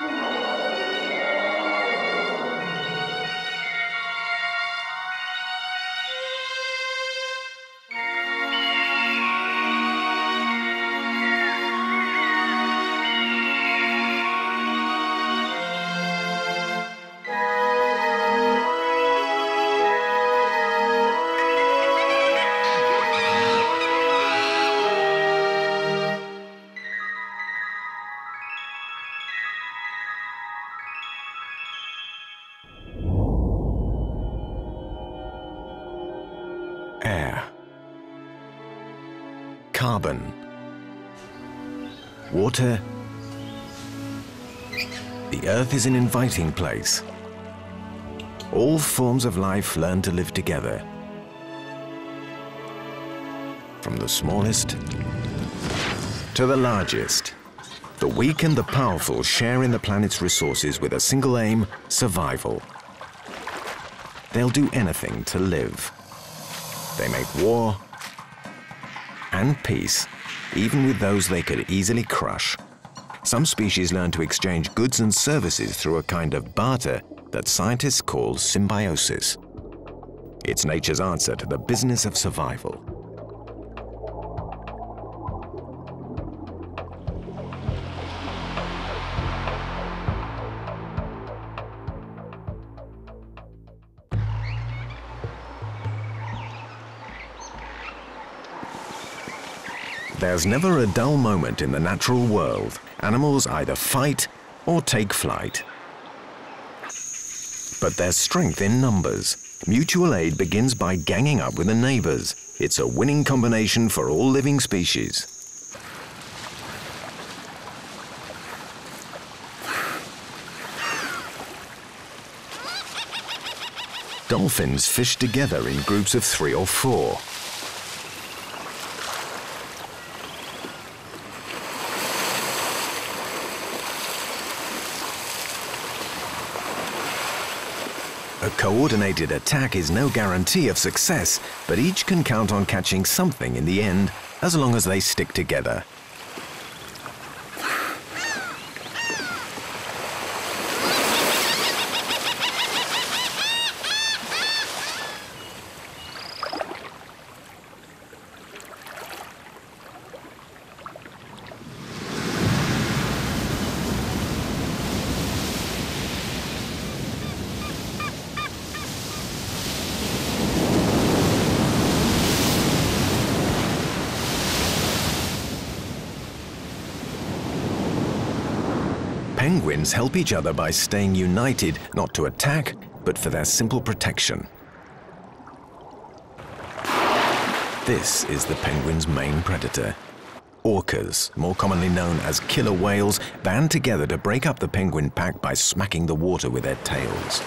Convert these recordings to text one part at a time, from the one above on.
Air. Carbon. Water. The Earth is an inviting place. All forms of life learn to live together. From the smallest to the largest. The weak and the powerful share in the planet's resources with a single aim, survival. They'll do anything to live. They make war and peace, even with those they could easily crush. Some species learn to exchange goods and services through a kind of barter that scientists call symbiosis. It's nature's answer to the business of survival. There's never a dull moment in the natural world. Animals either fight or take flight. But there's strength in numbers. Mutual aid begins by ganging up with the neighbors. It's a winning combination for all living species. Dolphins fish together in groups of three or four. Coordinated attack is no guarantee of success, but each can count on catching something in the end as long as they stick together. Penguins help each other by staying united, not to attack, but for their simple protection. This is the penguin's main predator. Orcas, more commonly known as killer whales, band together to break up the penguin pack by smacking the water with their tails.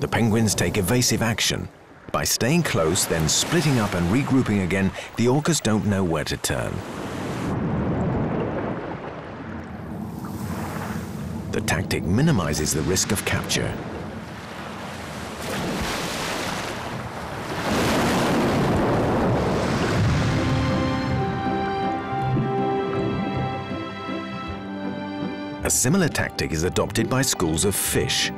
The penguins take evasive action. By staying close, then splitting up and regrouping again, the orcas don't know where to turn. The tactic minimizes the risk of capture. A similar tactic is adopted by schools of fish.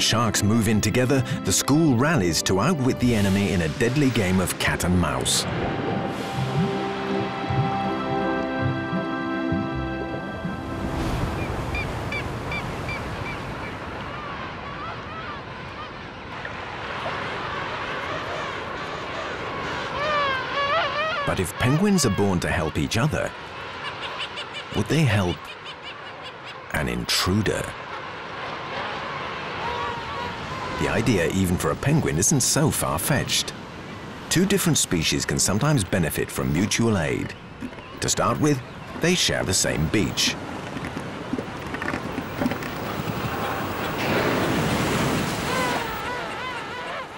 Sharks move in together, the school rallies to outwit the enemy in a deadly game of cat and mouse. But if penguins are born to help each other, would they help an intruder? The idea, even for a penguin, isn't so far-fetched. Two different species can sometimes benefit from mutual aid. To start with, they share the same beach.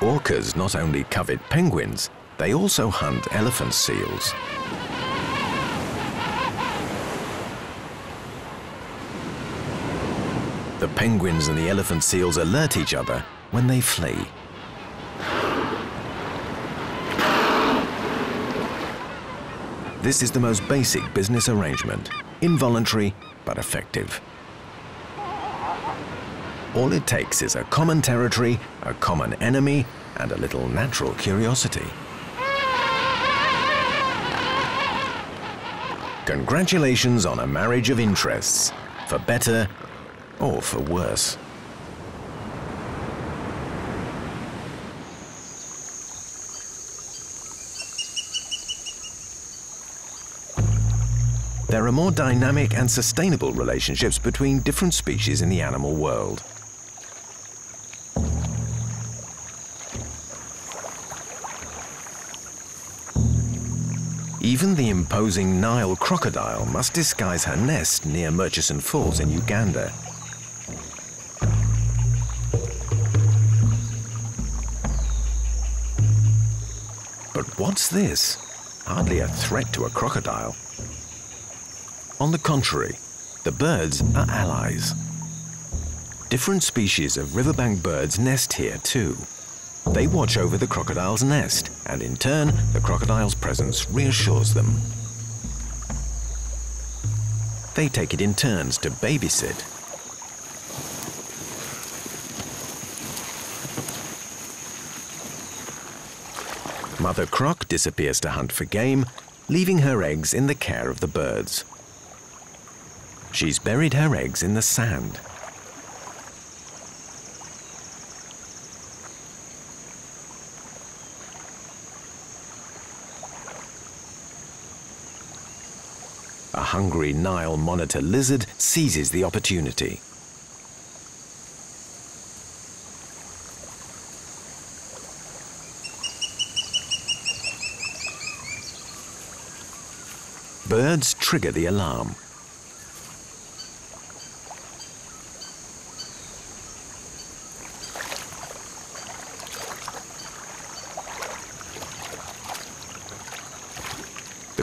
Orcas not only covet penguins, they also hunt elephant seals. The penguins and the elephant seals alert each other when they flee. This is the most basic business arrangement, involuntary but effective. All it takes is a common territory, a common enemy, and a little natural curiosity. Congratulations on a marriage of interests, for better or for worse. Are more dynamic and sustainable relationships between different species in the animal world. Even the imposing Nile crocodile must disguise her nest near Murchison Falls in Uganda. But what's this? Hardly a threat to a crocodile. On the contrary, the birds are allies. Different species of riverbank birds nest here too. They watch over the crocodile's nest, and in turn, the crocodile's presence reassures them. They take it in turns to babysit. Mother croc disappears to hunt for game, leaving her eggs in the care of the birds. She's buried her eggs in the sand. A hungry Nile monitor lizard seizes the opportunity. Birds trigger the alarm.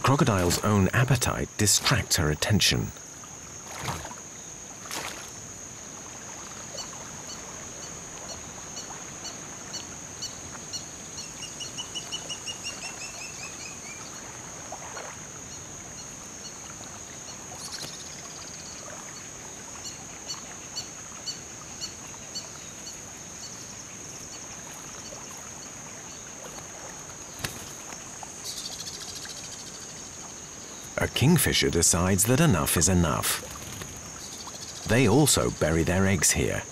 Crocodile's own appetite distracts her attention. A kingfisher decides that enough is enough. They also bury their eggs here.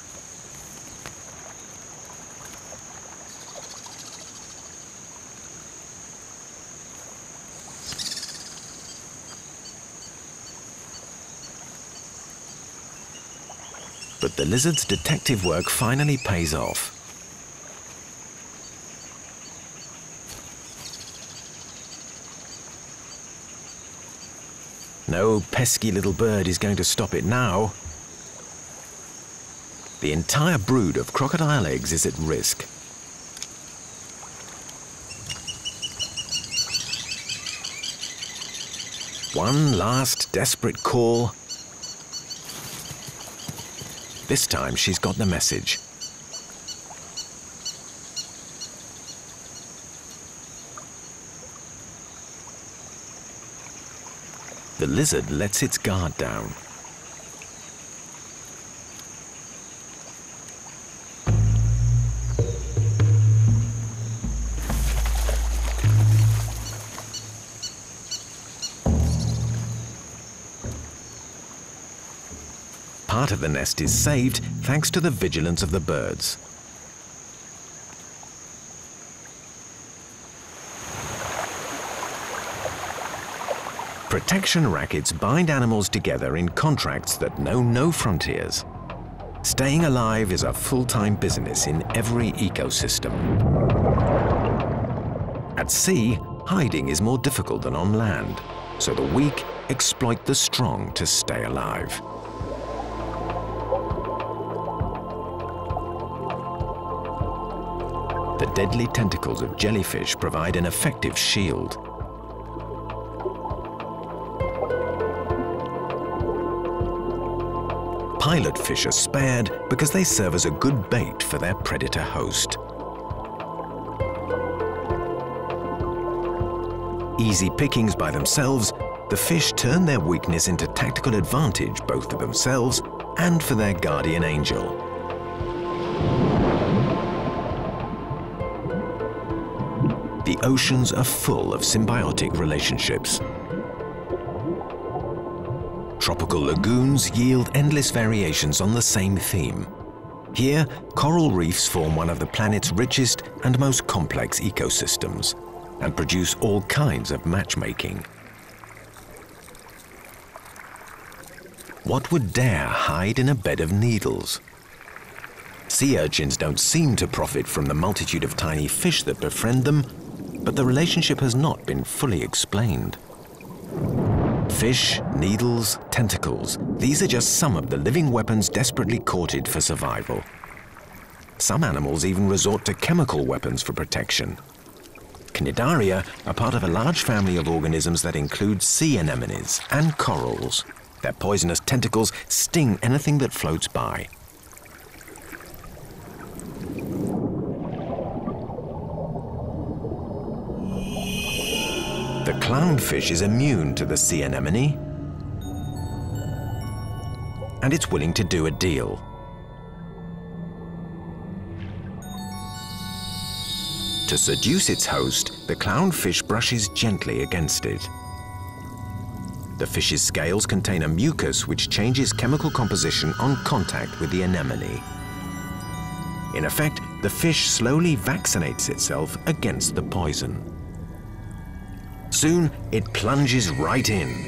But the lizard's detective work finally pays off. No pesky little bird is going to stop it now. The entire brood of crocodile eggs is at risk. One last desperate call. This time she's got the message. The lizard lets its guard down. Part of the nest is saved thanks to the vigilance of the birds. Protection rackets bind animals together in contracts that know no frontiers. Staying alive is a full-time business in every ecosystem. At sea, hiding is more difficult than on land, so the weak exploit the strong to stay alive. The deadly tentacles of jellyfish provide an effective shield. Pilot fish are spared because they serve as a good bait for their predator host. easy pickings by themselves, the fish turn their weakness into tactical advantage both for themselves and for their guardian angel. The oceans are full of symbiotic relationships. Tropical lagoons yield endless variations on the same theme. Here, coral reefs form one of the planet's richest and most complex ecosystems and produce all kinds of matchmaking. What would dare hide in a bed of needles? Sea urchins don't seem to profit from the multitude of tiny fish that befriend them, but the relationship has not been fully explained. Fish, needles, tentacles, these are just some of the living weapons desperately courted for survival. Some animals even resort to chemical weapons for protection. Cnidaria are part of a large family of organisms that include sea anemones and corals. Their poisonous tentacles sting anything that floats by. The clownfish is immune to the sea anemone and it's willing to do a deal. To seduce its host, the clownfish brushes gently against it. The fish's scales contain a mucus which changes chemical composition on contact with the anemone. In effect, the fish slowly vaccinates itself against the poison. Soon, it plunges right in.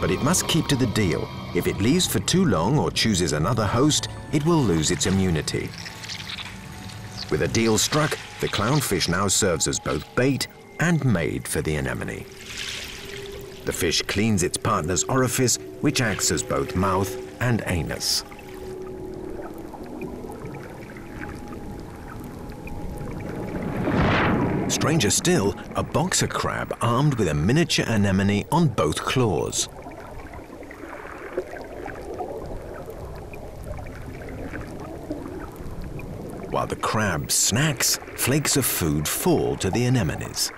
But it must keep to the deal. If it leaves for too long or chooses another host, it will lose its immunity. With a deal struck, the clownfish now serves as both bait and maid for the anemone. The fish cleans its partner's orifice, which acts as both mouth and anus. Stranger still, a boxer crab armed with a miniature anemone on both claws. While the crab snacks, flakes of food fall to the anemones.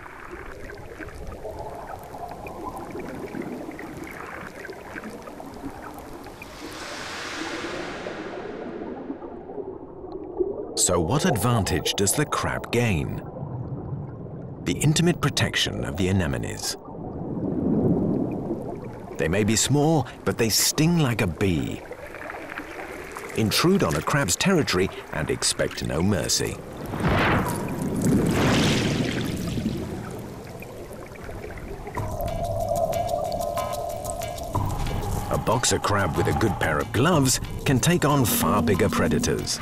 So what advantage does the crab gain? The intimate protection of the anemones. They may be small, but they sting like a bee. Intrude on a crab's territory and expect no mercy. A boxer crab with a good pair of gloves can take on far bigger predators.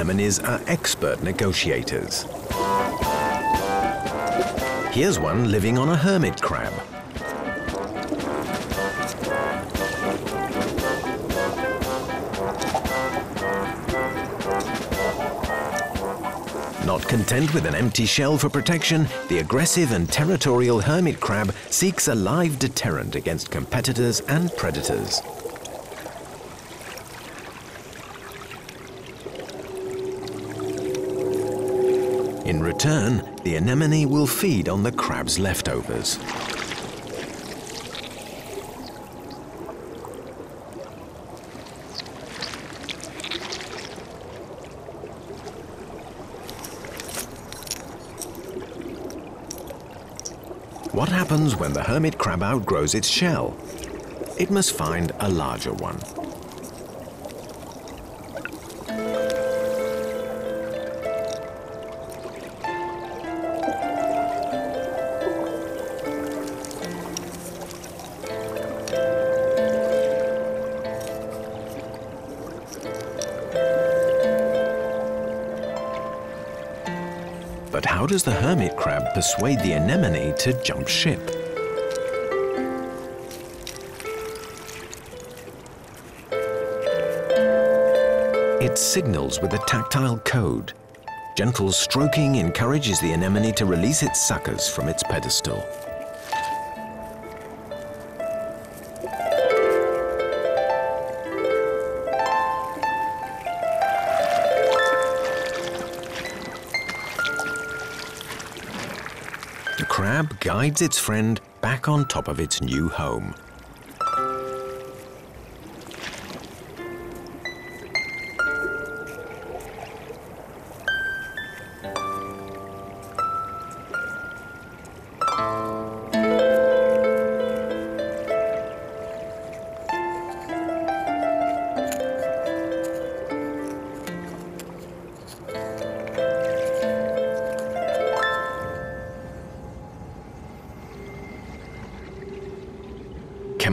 Anemones are expert negotiators. Here's one living on a hermit crab. Not content with an empty shell for protection, the aggressive and territorial hermit crab seeks a live deterrent against competitors and predators. Return, the anemone will feed on the crab's leftovers. What happens when the hermit crab outgrows its shell? It must find a larger one. Does the hermit crab persuade the anemone to jump ship? It signals with a tactile code. Gentle stroking encourages the anemone to release its suckers from its pedestal. Guides its friend back on top of its new home.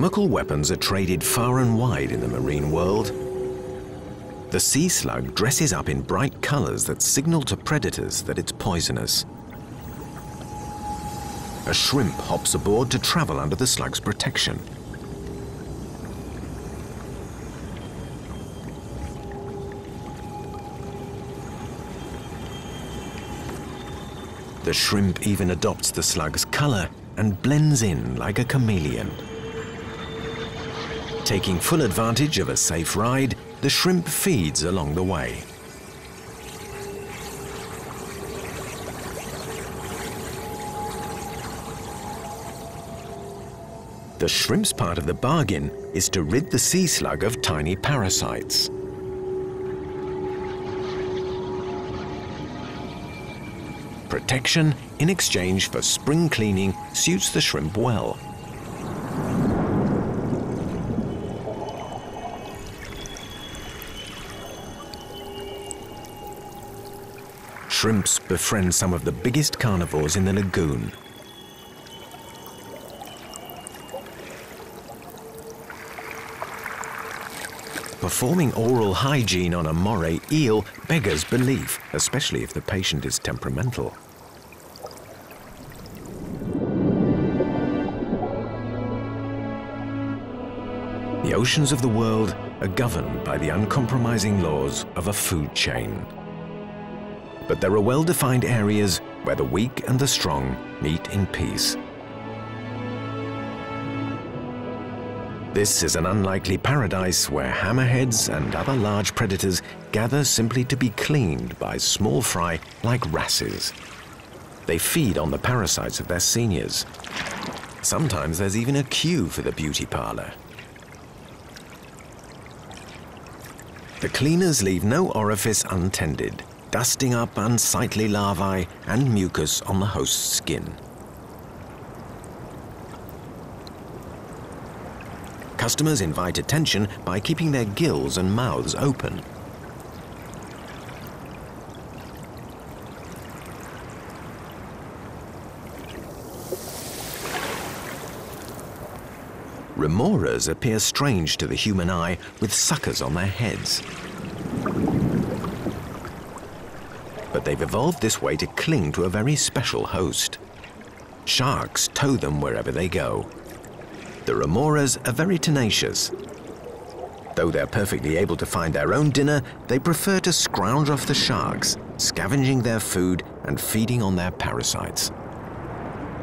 Chemical weapons are traded far and wide in the marine world. The sea slug dresses up in bright colors that signal to predators that it's poisonous. A shrimp hops aboard to travel under the slug's protection. The shrimp even adopts the slug's color and blends in like a chameleon. Taking full advantage of a safe ride, the shrimp feeds along the way. The shrimp's part of the bargain is to rid the sea slug of tiny parasites. Protection in exchange for spring cleaning suits the shrimp well. Shrimps befriend some of the biggest carnivores in the lagoon. Performing oral hygiene on a moray eel beggars belief, especially if the patient is temperamental. The oceans of the world are governed by the uncompromising laws of a food chain. But there are well-defined areas where the weak and the strong meet in peace. This is an unlikely paradise where hammerheads and other large predators gather simply to be cleaned by small fry like wrasses. They feed on the parasites of their seniors. Sometimes there's even a queue for the beauty parlor. The cleaners leave no orifice untended, dusting up unsightly larvae and mucus on the host's skin. Customers invite attention by keeping their gills and mouths open. Remoras appear strange to the human eye with suckers on their heads. But they've evolved this way to cling to a very special host. Sharks tow them wherever they go. The remoras are very tenacious. Though they're perfectly able to find their own dinner, they prefer to scrounge off the sharks, scavenging their food and feeding on their parasites.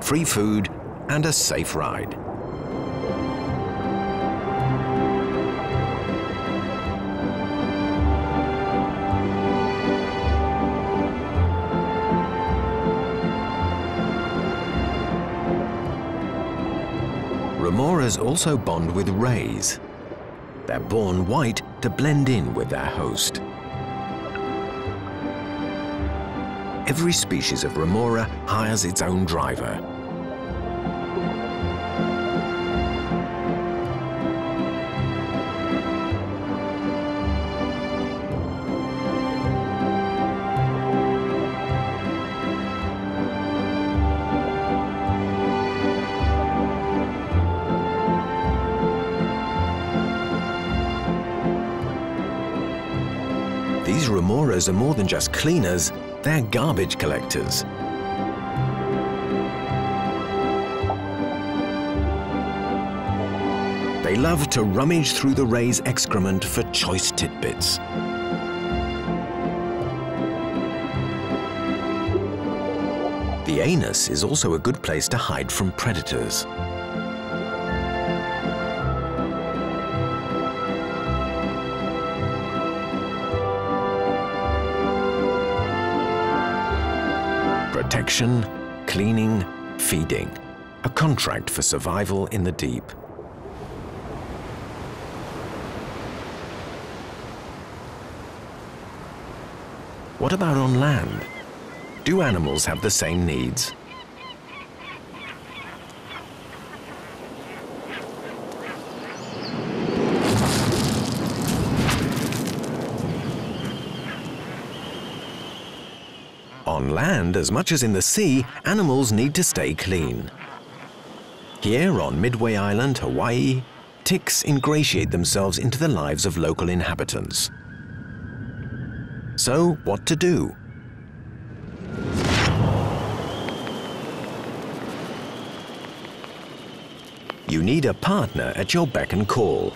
Free food and a safe ride. Remoras also bond with rays. They're born white to blend in with their host. Every species of remora hires its own driver. Heroes are more than just cleaners, they're garbage collectors. They love to rummage through the Ray's excrement for choice tidbits. The anus is also a good place to hide from predators. Protection, cleaning, feeding. A contract for survival in the deep. What about on land? Do animals have the same needs? On land, as much as in the sea, animals need to stay clean. Here on Midway Island, Hawaii, ticks ingratiate themselves into the lives of local inhabitants. So, what to do? You need a partner at your beck and call.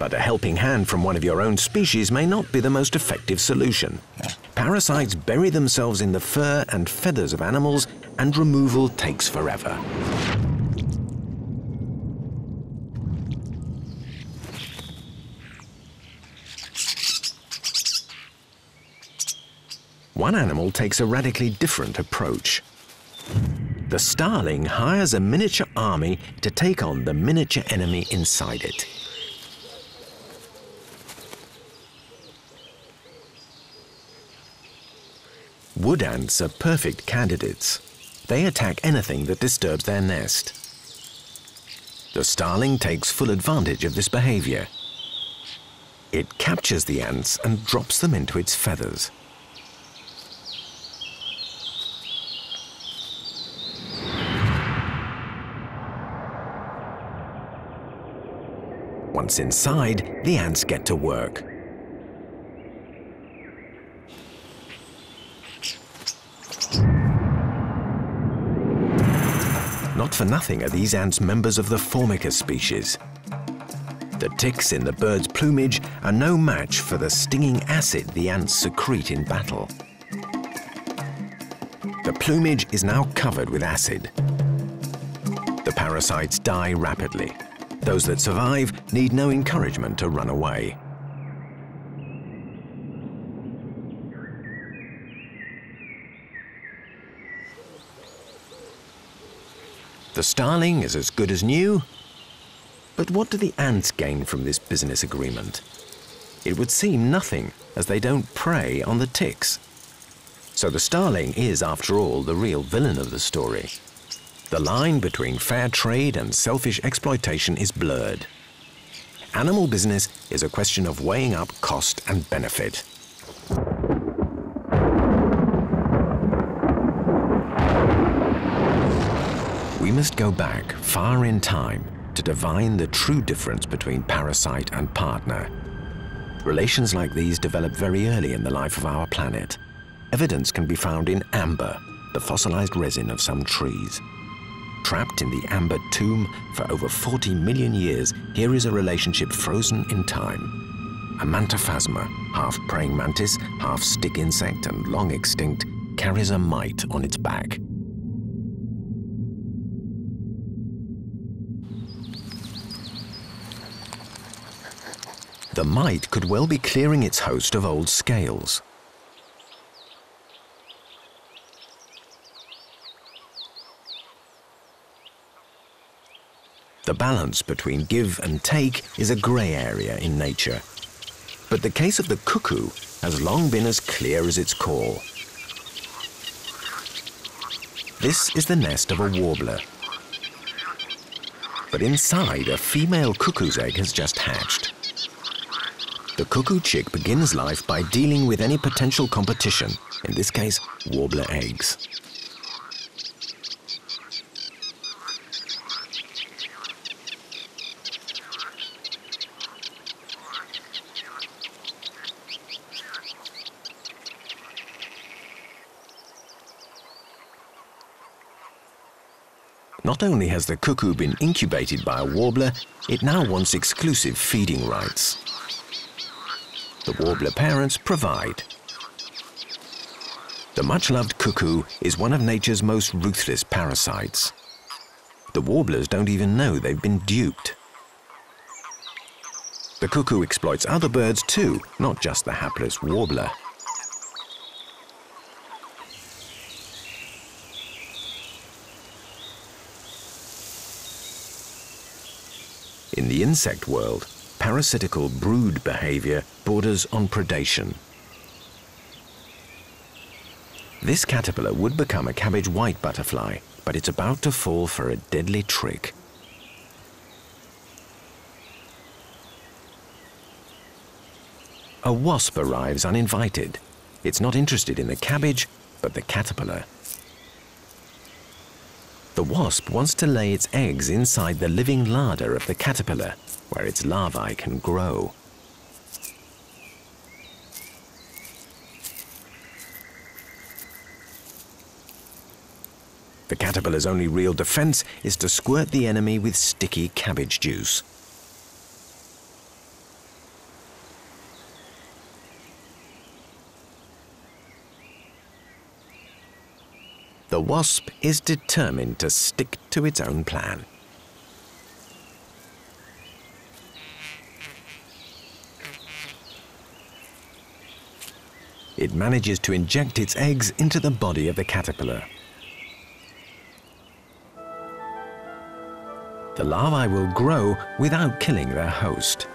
But a helping hand from one of your own species may not be the most effective solution. Parasites bury themselves in the fur and feathers of animals, and removal takes forever. One animal takes a radically different approach. The starling hires a miniature army to take on the miniature enemy inside it. Wood ants are perfect candidates. They attack anything that disturbs their nest. The starling takes full advantage of this behavior. It captures the ants and drops them into its feathers. Once inside, the ants get to work. Not for nothing are these ants members of the Formica species. The ticks in the bird's plumage are no match for the stinging acid the ants secrete in battle. The plumage is now covered with acid. The parasites die rapidly. Those that survive need no encouragement to run away. The starling is as good as new. But what do the ants gain from this business agreement? It would seem nothing, as they don't prey on the ticks. So the starling is, after all, the real villain of the story. The line between fair trade and selfish exploitation is blurred. Animal business is a question of weighing up cost and benefit. Must go back far in time to divine the true difference between parasite and partner. Relations like these develop very early in the life of our planet. Evidence can be found in amber, the fossilized resin of some trees. Trapped in the amber tomb for over 40 million years, here is a relationship frozen in time. A mantophasma, half praying mantis, half stick insect and long extinct, carries a mite on its back. The mite could well be clearing its host of old scales. The balance between give and take is a grey area in nature. But the case of the cuckoo has long been as clear as its call. This is the nest of a warbler. But inside, a female cuckoo's egg has just hatched. The cuckoo chick begins life by dealing with any potential competition, in this case, warbler eggs. Not only has the cuckoo been incubated by a warbler, it now wants exclusive feeding rights. The warbler parents provide. The much-loved cuckoo is one of nature's most ruthless parasites. The warblers don't even know they've been duped. The cuckoo exploits other birds too, not just the hapless warbler. In the insect world, parasitical brood behavior borders on predation. This caterpillar would become a cabbage white butterfly, but it's about to fall for a deadly trick. A wasp arrives uninvited. It's not interested in the cabbage, but the caterpillar. The wasp wants to lay its eggs inside the living larder of the caterpillar, where its larvae can grow. The caterpillar's only real defense is to squirt the enemy with sticky cabbage juice. The wasp is determined to stick to its own plan. It manages to inject its eggs into the body of the caterpillar. The larvae will grow without killing their host.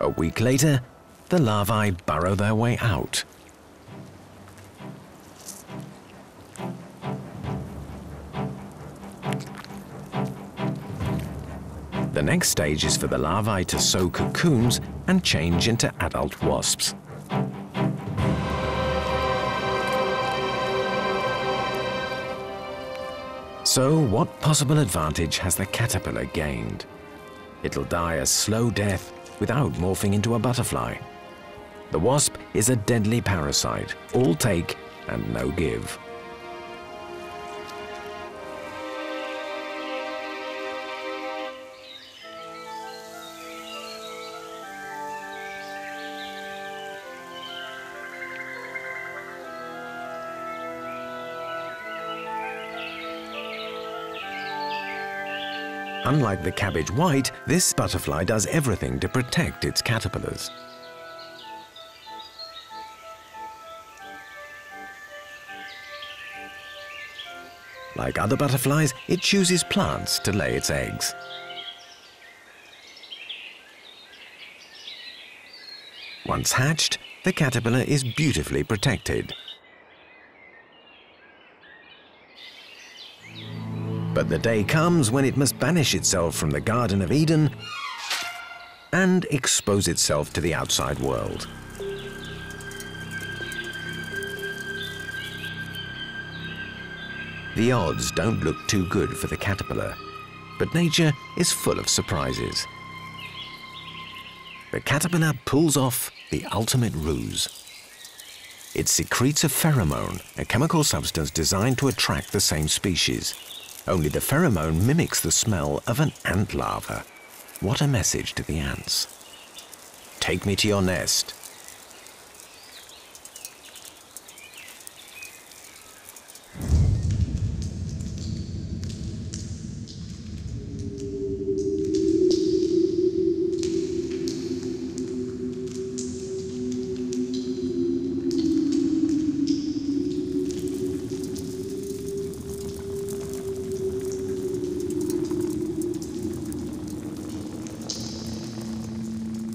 A week later, the larvae burrow their way out. The next stage is for the larvae to sew cocoons and change into adult wasps. So what possible advantage has the caterpillar gained? It'll die a slow death without morphing into a butterfly. The wasp is a deadly parasite, all take and no give. Unlike the cabbage white, this butterfly does everything to protect its caterpillars. Like other butterflies, it chooses plants to lay its eggs. Once hatched, the caterpillar is beautifully protected. But the day comes when it must banish itself from the Garden of Eden and expose itself to the outside world. The odds don't look too good for the caterpillar, but nature is full of surprises. The caterpillar pulls off the ultimate ruse. It secretes a pheromone, a chemical substance designed to attract the same species. Only the pheromone mimics the smell of an ant larva. What a message to the ants. Take me to your nest.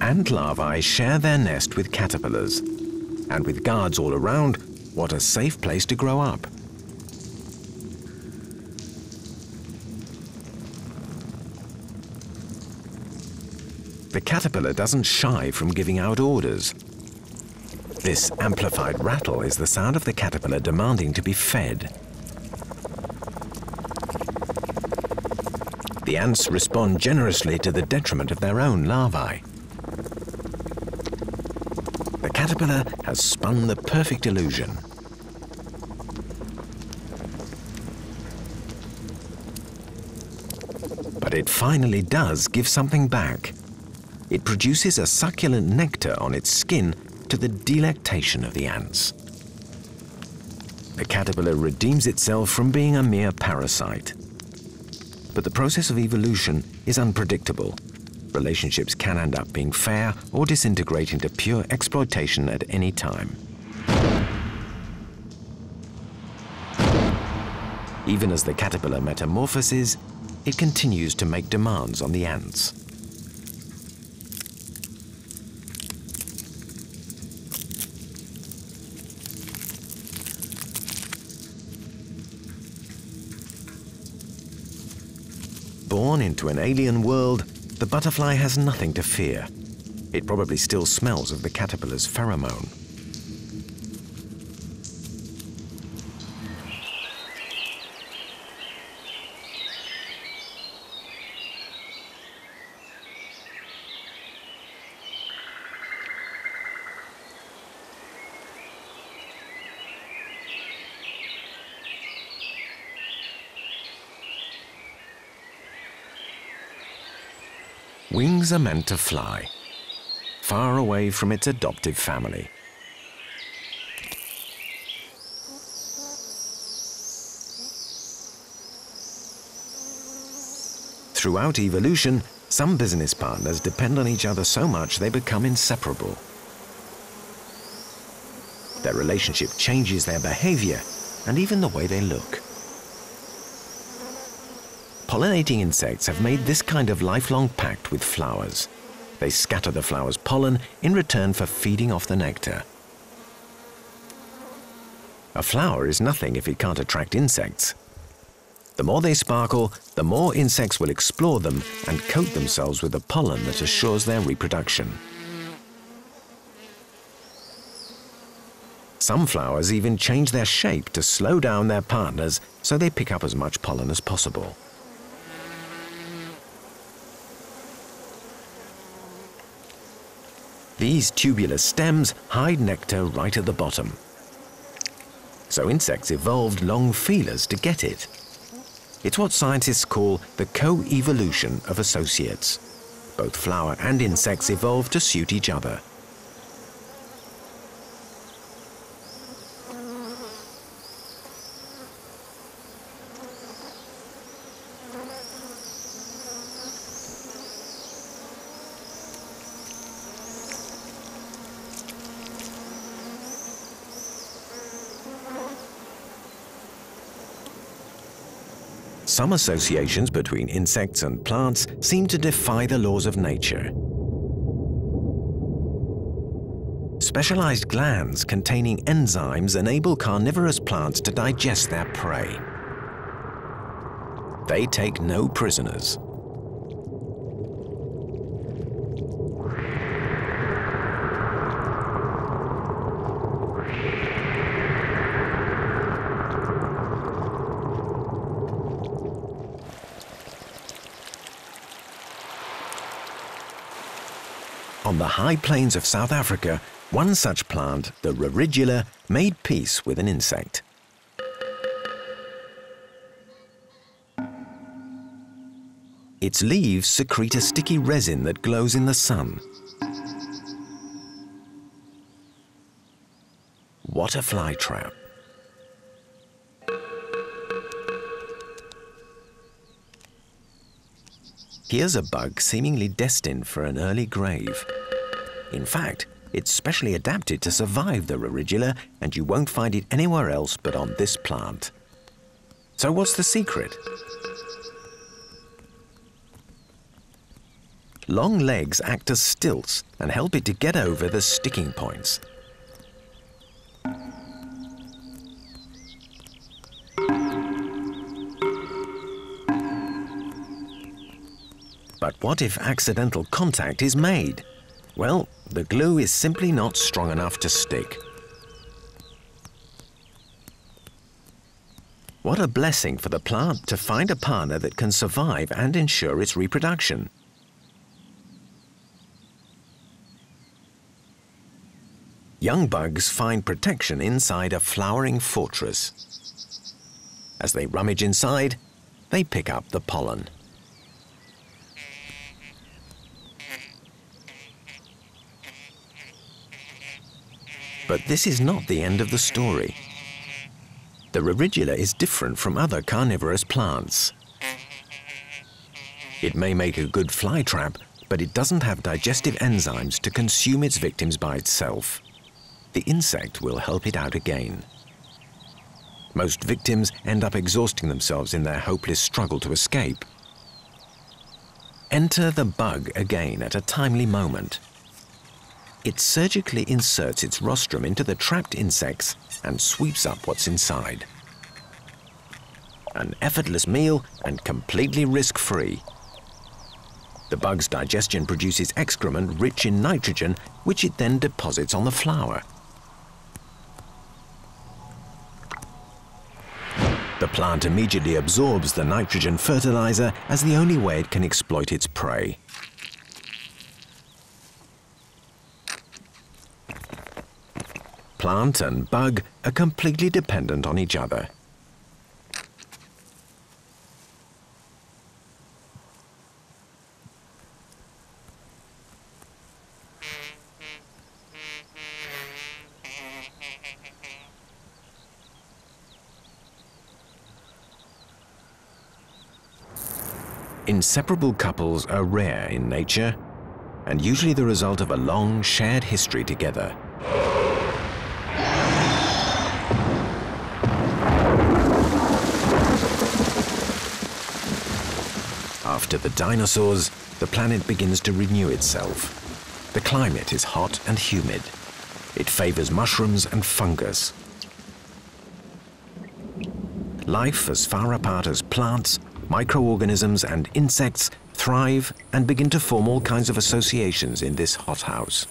Ant larvae share their nest with caterpillars. And with guards all around, what a safe place to grow up. The caterpillar doesn't shy from giving out orders. This amplified rattle is the sound of the caterpillar demanding to be fed. The ants respond generously to the detriment of their own larvae caterpillar has spun the perfect illusion. But it finally does give something back. It produces a succulent nectar on its skin to the delectation of the ants. The caterpillar redeems itself from being a mere parasite. But the process of evolution is unpredictable Relationships can end up being fair or disintegrate into pure exploitation at any time. Even as the caterpillar metamorphoses, it continues to make demands on the ants. Born into an alien world, the butterfly has nothing to fear. It probably still smells of the caterpillar's pheromone. Wings are meant to fly, far away from its adoptive family. Throughout evolution, some business partners depend on each other so much they become inseparable. Their relationship changes their behavior and even the way they look. Pollinating insects have made this kind of lifelong pact with flowers. They scatter the flower's pollen in return for feeding off the nectar. A flower is nothing if it can't attract insects. The more they sparkle, the more insects will explore them and coat themselves with the pollen that assures their reproduction. Some flowers even change their shape to slow down their partners so they pick up as much pollen as possible. These tubular stems hide nectar right at the bottom. So insects evolved long feelers to get it. It's what scientists call the co-evolution of associates. Both flower and insects evolve to suit each other. Some associations between insects and plants seem to defy the laws of nature. Specialized glands containing enzymes enable carnivorous plants to digest their prey. They take no prisoners. High plains of South Africa, one such plant, the Roridula, made peace with an insect. Its leaves secrete a sticky resin that glows in the sun. What a fly trap. Here's a bug seemingly destined for an early grave. In fact, it's specially adapted to survive the Roridula, and you won't find it anywhere else but on this plant. So what's the secret? Long legs act as stilts and help it to get over the sticking points. But what if accidental contact is made? Well, the glue is simply not strong enough to stick. What a blessing for the plant to find a partner that can survive and ensure its reproduction. Young bugs find protection inside a flowering fortress. As they rummage inside, they pick up the pollen. But this is not the end of the story. The Rigula is different from other carnivorous plants. It may make a good fly trap, but it doesn't have digestive enzymes to consume its victims by itself. The insect will help it out again. Most victims end up exhausting themselves in their hopeless struggle to escape. Enter the bug again at a timely moment. It surgically inserts its rostrum into the trapped insects and sweeps up what's inside. An effortless meal and completely risk-free. The bug's digestion produces excrement rich in nitrogen, which it then deposits on the flower. The plant immediately absorbs the nitrogen fertilizer as the only way it can exploit its prey. Plant and bug are completely dependent on each other. Inseparable couples are rare in nature and usually the result of a long shared history together. After the dinosaurs, the planet begins to renew itself. The climate is hot and humid. It favors mushrooms and fungus. Life as far apart as plants microorganisms and insects thrive and begin to form all kinds of associations in this hothouse.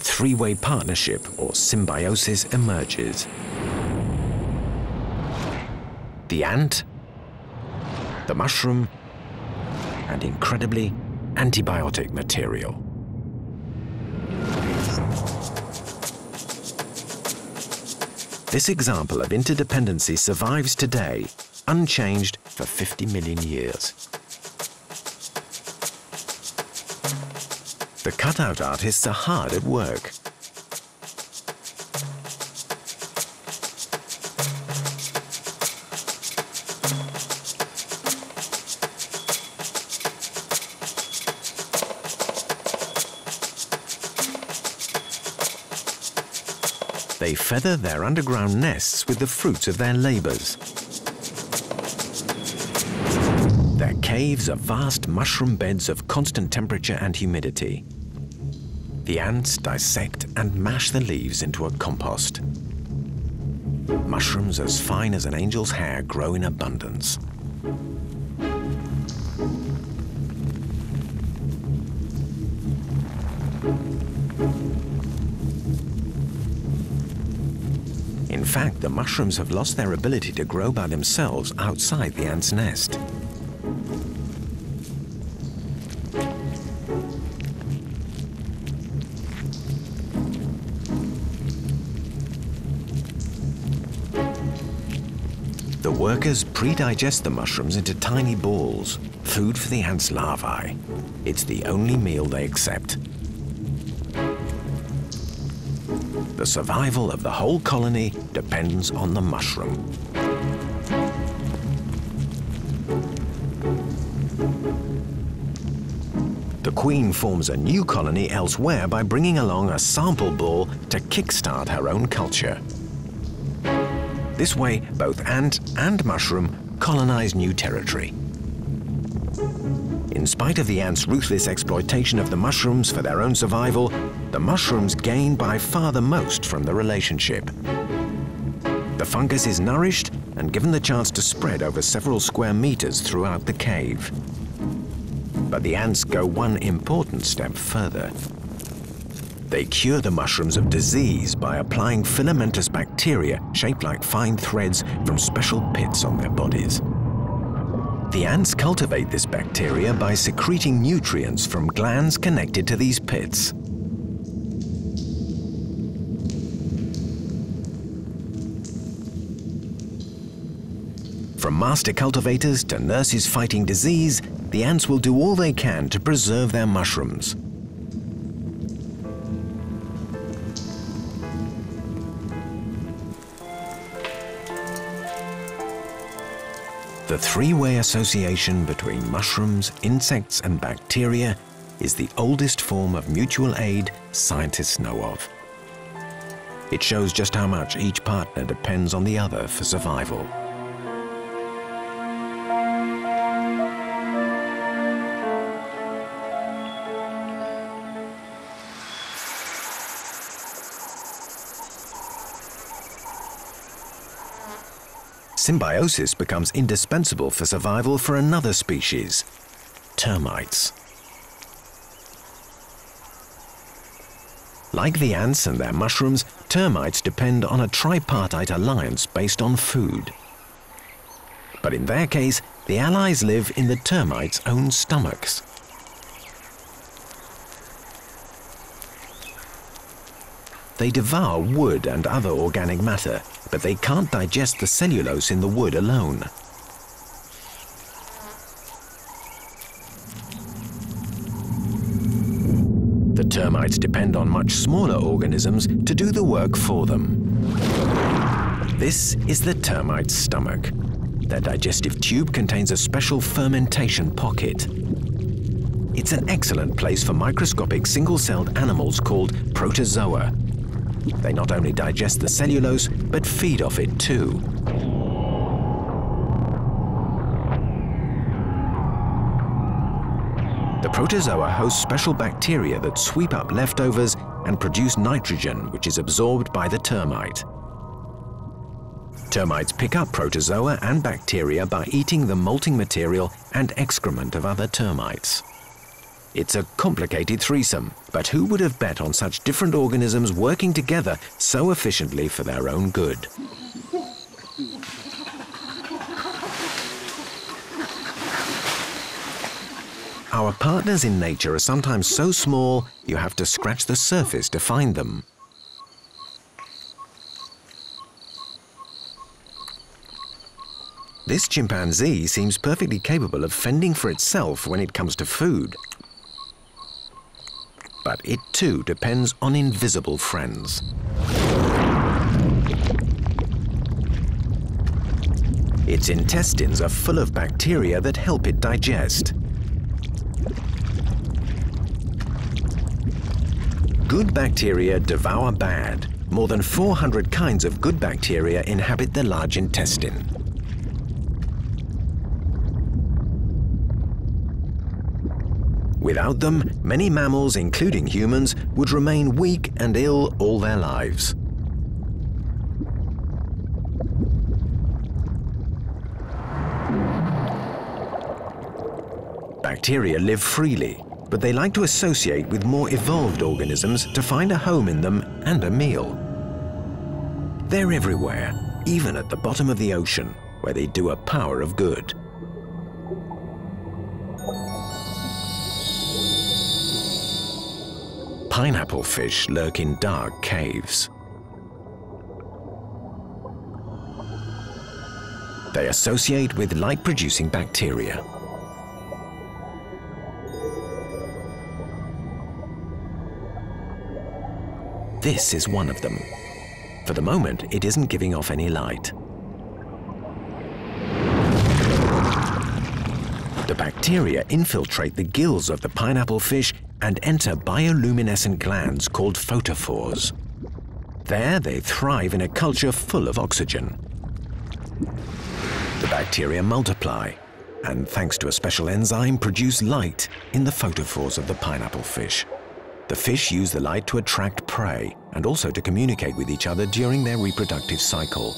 A three-way partnership or symbiosis emerges. The ant, the mushroom, and incredibly, antibiotic material. This example of interdependency survives today, unchanged for 50 million years. The cutout artists are hard at work. They feather their underground nests with the fruits of their labours. Caves are vast mushroom beds of constant temperature and humidity. The ants dissect and mash the leaves into a compost. Mushrooms as fine as an angel's hair grow in abundance. In fact, the mushrooms have lost their ability to grow by themselves outside the ant's nest. Workers pre-digest the mushrooms into tiny balls, food for the ant's larvae. It's the only meal they accept. The survival of the whole colony depends on the mushroom. The queen forms a new colony elsewhere by bringing along a sample ball to kickstart her own culture. This way, both ant and mushroom colonize new territory. In spite of the ants' ruthless exploitation of the mushrooms for their own survival, the mushrooms gain by far the most from the relationship. The fungus is nourished and given the chance to spread over several square meters throughout the cave. But the ants go one important step further. They cure the mushrooms of disease by applying filamentous bacteria shaped like fine threads from special pits on their bodies. The ants cultivate this bacteria by secreting nutrients from glands connected to these pits. From master cultivators to nurses fighting disease, the ants will do all they can to preserve their mushrooms. The three-way association between mushrooms, insects and bacteria is the oldest form of mutual aid scientists know of. It shows just how much each partner depends on the other for survival. Symbiosis becomes indispensable for survival for another species, termites. Like the ants and their mushrooms, termites depend on a tripartite alliance based on food. But in their case, the allies live in the termites' own stomachs. They devour wood and other organic matter, but they can't digest the cellulose in the wood alone. The termites depend on much smaller organisms to do the work for them. This is the termite's stomach. Their digestive tube contains a special fermentation pocket. It's an excellent place for microscopic single-celled animals called protozoa, they not only digest the cellulose, but feed off it too. The protozoa host special bacteria that sweep up leftovers and produce nitrogen, which is absorbed by the termite. Termites pick up protozoa and bacteria by eating the molting material and excrement of other termites. It's a complicated threesome, but who would have bet on such different organisms working together so efficiently for their own good? Our partners in nature are sometimes so small you have to scratch the surface to find them. This chimpanzee seems perfectly capable of fending for itself when it comes to food but it too depends on invisible friends. Its intestines are full of bacteria that help it digest. Good bacteria devour bad. More than 400 kinds of good bacteria inhabit the large intestine. Without them, many mammals, including humans, would remain weak and ill all their lives. Bacteria live freely, but they like to associate with more evolved organisms to find a home in them and a meal. They're everywhere, even at the bottom of the ocean, where they do a power of good. Pineapple fish lurk in dark caves. They associate with light-producing bacteria. This is one of them. For the moment, it isn't giving off any light. Bacteria infiltrate the gills of the pineapple fish and enter bioluminescent glands called photophores. There they thrive in a culture full of oxygen. The bacteria multiply and thanks to a special enzyme produce light in the photophores of the pineapple fish. The fish use the light to attract prey and also to communicate with each other during their reproductive cycle.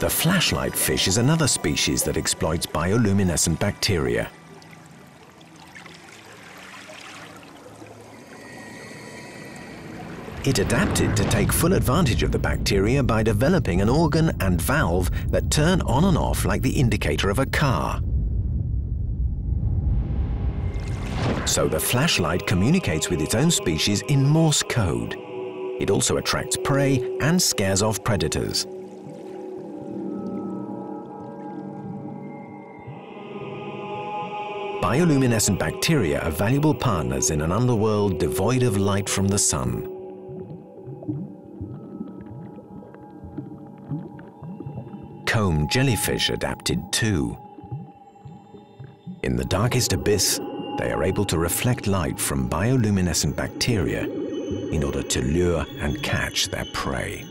The flashlight fish is another species that exploits bioluminescent bacteria. It adapted to take full advantage of the bacteria by developing an organ and valve that turn on and off like the indicator of a car. So the flashlight communicates with its own species in Morse code. It also attracts prey and scares off predators. Bioluminescent bacteria are valuable partners in an underworld devoid of light from the sun. Comb jellyfish adapted too. In the darkest abyss, they are able to reflect light from bioluminescent bacteria in order to lure and catch their prey.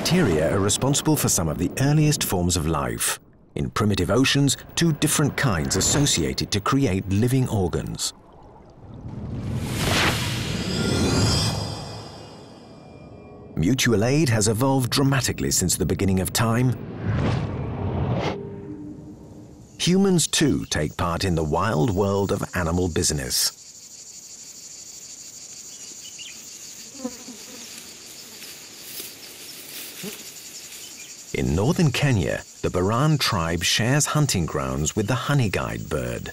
Bacteria are responsible for some of the earliest forms of life. In primitive oceans, two different kinds associated to create living organs. Mutual aid has evolved dramatically since the beginning of time. Humans too take part in the wild world of animal business. In northern Kenya, the Boran tribe shares hunting grounds with the honeyguide bird.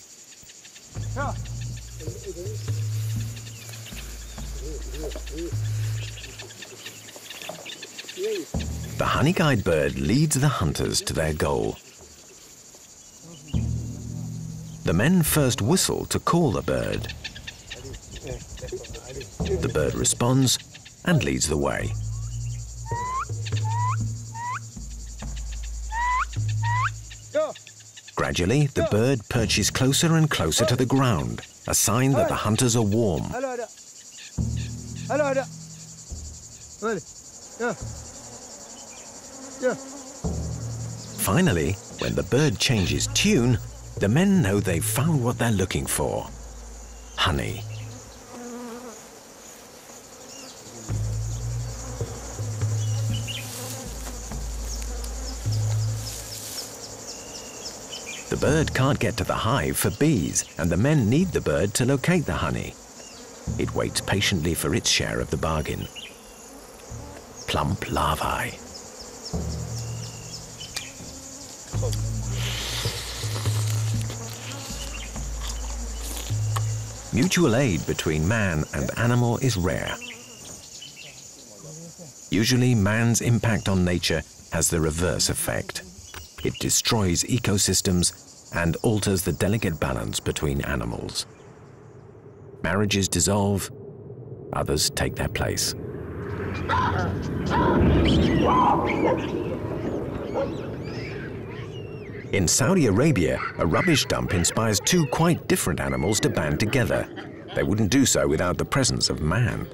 The honeyguide bird leads the hunters to their goal. The men first whistle to call the bird. The bird responds and leads the way. Gradually, the bird perches closer and closer to the ground, a sign that the hunters are warm. Finally, when the bird changes tune, the men know they've found what they're looking for. Honey. The bird can't get to the hive for bees, and the men need the bird to locate the honey. It waits patiently for its share of the bargain. Plump larvae. Mutual aid between man and animal is rare. Usually, man's impact on nature has the reverse effect. It destroys ecosystems and alters the delicate balance between animals. Marriages dissolve, others take their place. In Saudi Arabia, a rubbish dump inspires two quite different animals to band together. They wouldn't do so without the presence of man.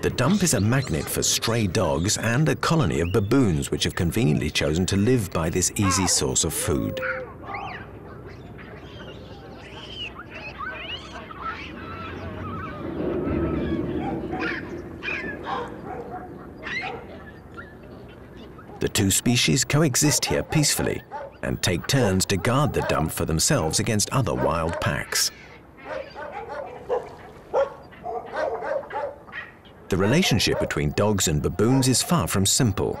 The dump is a magnet for stray dogs and a colony of baboons which have conveniently chosen to live by this easy source of food. The two species coexist here peacefully and take turns to guard the dump for themselves against other wild packs. The relationship between dogs and baboons is far from simple.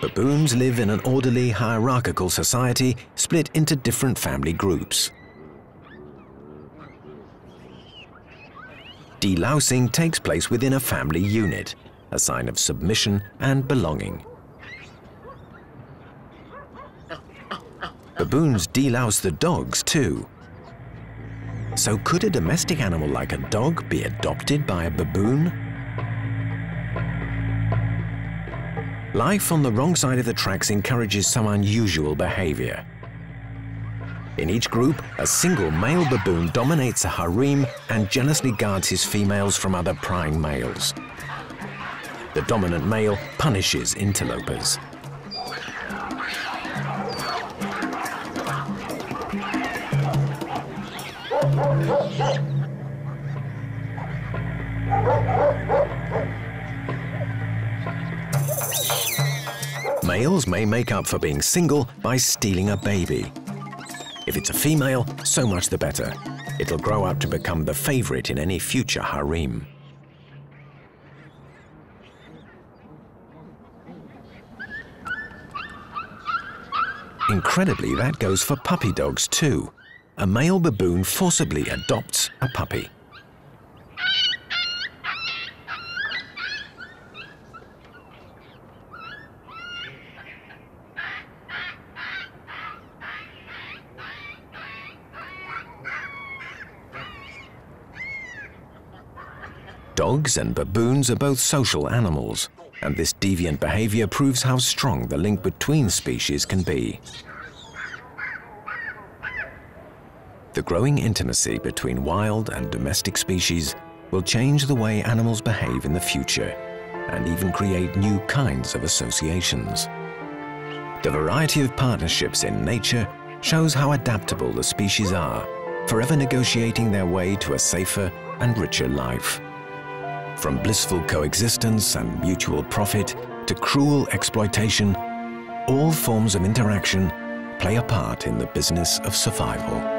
Baboons live in an orderly, hierarchical society split into different family groups. Delousing takes place within a family unit, a sign of submission and belonging. Baboons delouse the dogs too. So could a domestic animal like a dog be adopted by a baboon? Life on the wrong side of the tracks encourages some unusual behavior. In each group, a single male baboon dominates a harem and jealously guards his females from other prying males. The dominant male punishes interlopers. Males may make up for being single by stealing a baby. If it's a female, so much the better. It'll grow up to become the favorite in any future harem. Incredibly, that goes for puppy dogs too. A male baboon forcibly adopts a puppy. Dogs and baboons are both social animals, and this deviant behavior proves how strong the link between species can be. The growing intimacy between wild and domestic species will change the way animals behave in the future and even create new kinds of associations. The variety of partnerships in nature shows how adaptable the species are, forever negotiating their way to a safer and richer life. From blissful coexistence and mutual profit to cruel exploitation, all forms of interaction play a part in the business of survival.